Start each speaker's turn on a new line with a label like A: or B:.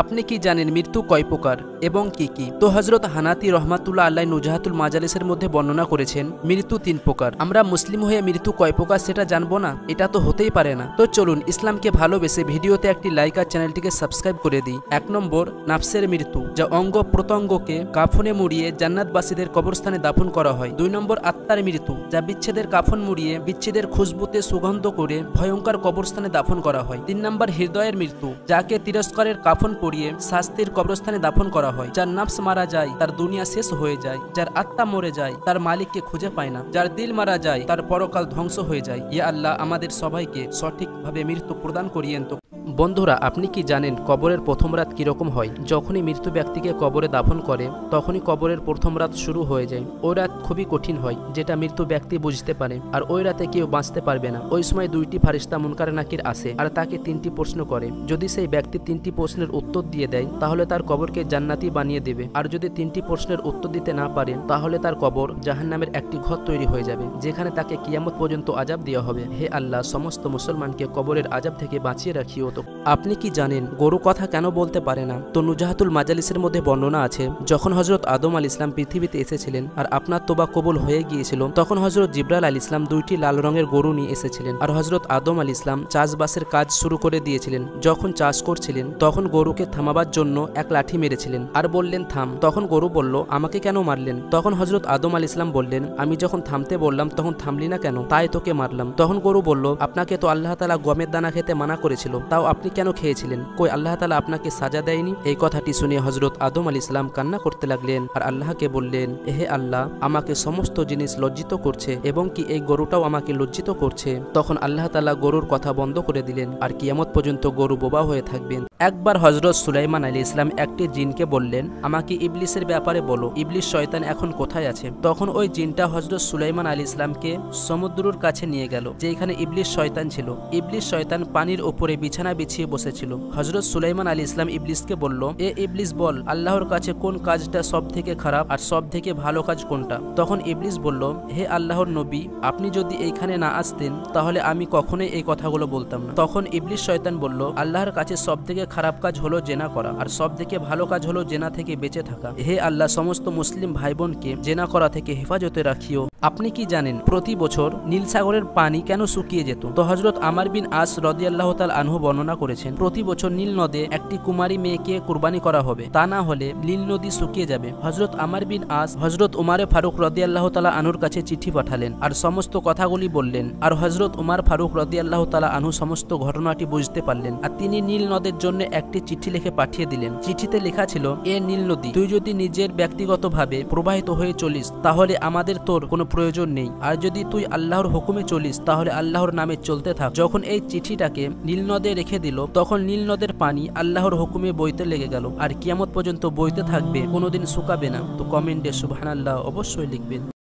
A: আপনি কি জানেন মৃত্যু কয় প্রকার এবং কি কি? তো হজরত হানাতি রহমাতুল্লাহ আল্লাহ নুজাহাতুল মাজালিসের মধ্যে বর্ণনা করেছেন, মৃত্যু তিন প্রকার। আমরা মুসলিম হয়ে মৃত্যু কয় প্রকার সেটা জানব না, এটা তো হতেই পারে না। তো চলুন ইসলামকে ভালোবেসে ভিডিওতে একটি লাইক আর চ্যানেলটিকে সাবস্ক্রাইব করে দিই। এক নম্বর, নাফসের মৃত্যু, যা অঙ্গ প্রত্যঙ্গকে কাফনে মুড়িয়ে জান্নাতবাসীদের কবরস্থানে দাফন করা হয়। দুই নম্বর, আত্মার মৃত্যু, যা বিচ্ছেদের কাফন মুড়িয়ে বিচ্ছেদের খুশবুতে সুগন্ধ করে ভয়ঙ্কর কবরস্থানে দাফন করা হয়। তিন নম্বর, হৃদয়ের মৃত্যু, যাকে তিরস্কারের কাফন পরিয়ে শাস্তির কবরস্থানে দাফন করা হয়। যার নাফস মারা যায়, তার দুনিয়া শেষ হয়ে যায়। যার আত্মা মরে যায়, তার মালিককে খুঁজে পায় না। যার দিল মারা যায়, তার পরকাল ধ্বংস হয়ে যায়। ইয়া আল্লাহ আমাদের সবাইকে সঠিকভাবে মৃত্যু প্রদান করিয়েন তো। বন্ধুরা, আপনি কি জানেন কবরের প্রথম রাত কীরকম হয়? যখনই মৃত্যু ব্যক্তিকে কবরে দাফন করে, তখনই কবরের প্রথম রাত শুরু হয়ে যায়। ওই রাত খুবই কঠিন হয়, যেটা মৃত্যু ব্যক্তি বুঝতে পারে, আর ওই রাতে কেউ বাঁচতে পারবে না। ওই সময় দুইটি ফারিস্তা মুনকার নাকির আসে, আর তাকে তিনটি প্রশ্ন করে। যদি সেই ব্যক্তি তিনটি প্রশ্নের উত্তর দিয়ে দেয়, তাহলে তার কবরকে জান্নাতি বানিয়ে দেবে। আর যদি তিনটি প্রশ্নের উত্তর দিতে না পারে তাহলে তার কবর জাহান্নামের একটি ঘর তৈরি হয়ে যাবে, যেখানে তাকে কিয়ামত পর্যন্ত আজাব দেওয়া হবে। হে আল্লাহ, সমস্ত মুসলমানকে কবরের আজাব থেকে বাঁচিয়ে রাখিও তো। আপনি কি জানেন, গরু কথা কেন বলতে পারে না? তো নুজাহাতুল মাজালিসের মধ্যে বর্ণনা আছে, যখন হজরত আদম আল ইসলাম পৃথিবীতে এসেছিলেন আর আপনার তোবা কবুল হয়ে গিয়েছিল, তখন হজরত জিব্রাল আল ইসলাম দুইটি লাল রঙের গরু নিয়ে এসেছিলেন আর হজরত আদম আল ইসলাম চাষবাসের কাজ শুরু করে দিয়েছিলেন। যখন চাষ করছিলেন, তখন গরুকে থামাবার জন্য এক লাঠি মেরেছিলেন আর বললেন, থাম। তখন গরু বলল, আমাকে কেন মারলেন? তখন হজরত আদম আল ইসলাম বললেন, আমি যখন থামতে বললাম, তখন থামলি না কেন? তাই তোকে মারলাম। তখন গরু বলল, আপনাকে তো আল্লাহ তালা গমের দানা খেতে মানা করেছিল, তাও আপনি কেন খেয়েছিলেন? কই আল্লাহ তালা আপনাকে সাজা দেয়নি? এই কথাটি শুনে হজরত আদম আল ইসলাম কান্না করতে লাগলেন আর আল্লাহকে বললেন, এহে আল্লাহ, আমাকে সমস্ত জিনিস লজ্জিত করছে এবং কি এই গরুটাও আমাকে লজ্জিত করছে? তখন আল্লাহ তালা গরুর কথা বন্ধ করে দিলেন, আর কিয়ামত পর্যন্ত গরু বোবা হয়ে থাকবেন। একবার হজরত সুলাইমান আলী ইসলাম একটি জিনকে বললেন, আমাকে ইবলিসের ব্যাপারে বলো, ইবলিস শয়তান এখন কোথায় আছে? তখন ওই জিনটা হজরত সুলাইমান আলী ইসলামকে সমুদ্রর কাছে নিয়ে গেল যে এখানে ইবলিস শয়তান ছিল। ইবলিস শয়তান পানির ওপরে বিছানা বিছিয়ে বসেছিল। হজরত সুলাইমান আলী ইসলাম ইবলিসকে বলল, এ ইবলিস বল, আল্লাহর কাছে কোন কাজটা সব থেকে খারাপ আর সব থেকে ভালো কাজ কোনটা? তখন ইবলিস বলল, হে আল্লাহর নবী, আপনি যদি এইখানে না আসতেন, তাহলে আমি কখনোই এই কথাগুলো বলতাম না। তখন ইবলিস শয়তান বলল, আল্লাহর কাছে সব থেকে খারাপ কাজ হলো জেনা করা, আর সব থেকে ভালো কাজ হলো জেনা থেকে বেঁচে থাকা। হে আল্লাহ, সমস্ত মুসলিম ভাই বোনকে জেনা করা থেকে হেফাজতে রাখিও। আপনি কি জানেন প্রতি বছর নীল সাগরের পানি কেন শুকিয়ে যেত? তো হজরত আমার বিন আস রদি আল্লাহ তাল আনহু বর্ণনা করেছেন, প্রতি বছর নীল নদে একটি কুমারী মেয়েকে কুরবানি করা হবে। তা না হলে নীল নদী শুকিয়ে যাবে। হজরত আমার বিন আস হজরত উমারে ফারুক রদিয়াল্লাহ তালা আনুর কাছে চিঠি পাঠালেন আর সমস্ত কথাগুলি বললেন আর হজরত উমার ফারুক রদিয়াল্লাহ তালা আনহু সমস্ত ঘটনাটি বুঝতে পারলেন আর তিনি নীল নদের জন্য একটি চিঠি লিখে পাঠিয়ে দিলেন। চিঠিতে লেখা ছিল, এ নীল নদী, তুই যদি নিজের ব্যক্তিগতভাবে প্রবাহিত হয়ে চলিস, তাহলে আমাদের তোর কোনো প্রয়োজন নেই। আর যদি তুই আল্লাহর হুকুমে চলিস, তাহলে আল্লাহর নামে চলতে থাক। যখন এই চিঠিটাকে নীলনদে রেখে দিল, তখন নীলনদের পানি আল্লাহর হুকুমে বইতে লেগে গেল। আর কিয়ামত পর্যন্ত বইতে থাকবে, কোনোদিন শুকাবে না। তো কমেন্টে সুবহানাল্লাহ অবশ্যই লিখবেন।